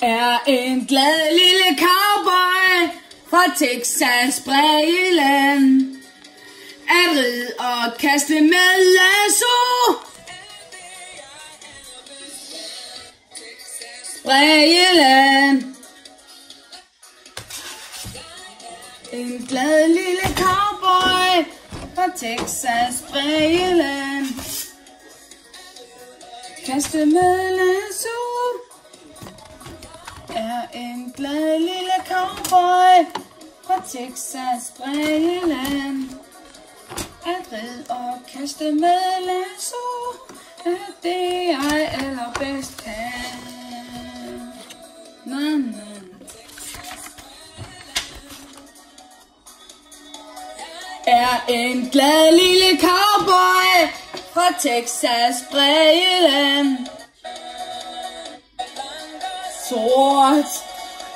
Er en glad lille cowboy fra Texas Bræland. At ride og kaste med lasso. Bræland. En glad lille cowboy fra Texas Bræland. Kaste med lasso er en glad lille cowboy fra Texas Brægeland. At rid og kaste med lasso er det jeg allerbedst kan. Na, na. Er en glad lille cowboy fra Texas Brægeland sort,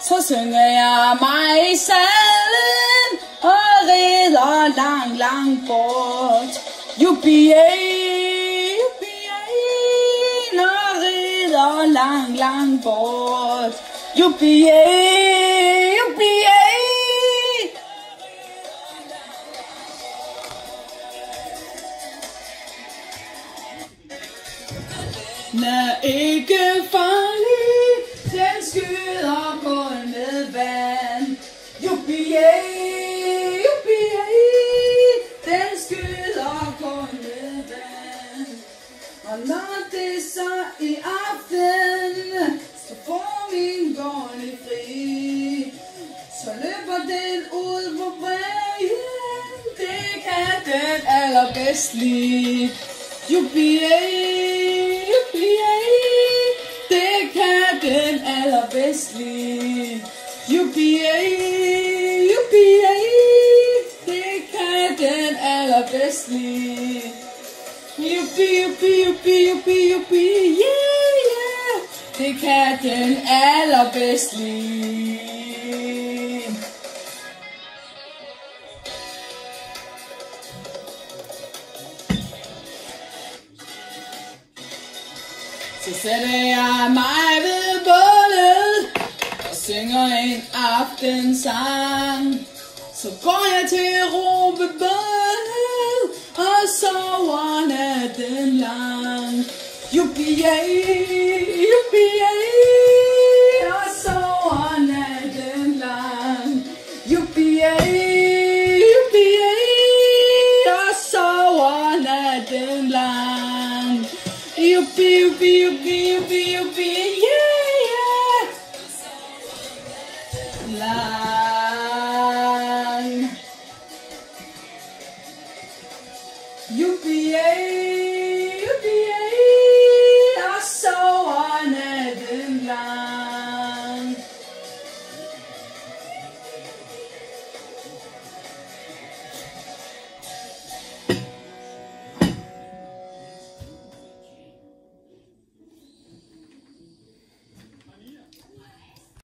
så synger jeg mig i sadlen og rider lang, lang bort. Jubiæ, jubiæ, når rider lang, lang bort. Jubiæ, jubiæ. Den ikke farlig, Og når det så i aften, så får min gårde fri. Så løber den ud på brægen, det kan den allerbedst lide. Jubiæ, jubiæ, det kan den allerbedst lide. Jubiæ, jubiæ, det kan den allerbedst lide. Jubi, jubi, jubi, jubi, jubi, yeah, yeah, det kan den allerbedst lide. Så sætter jeg mig ved bålet og synger en aftensang. Så går jeg til råbebålet og sover natten lang. Jubiæ, jubiæ, og sover natten lang. Jubiæ, jubiæ, og sover natten lang. Yuppie, yuppie, yuppie, yuppie, yuppie, yeah, yeah. Lang. Yuppie, yeah.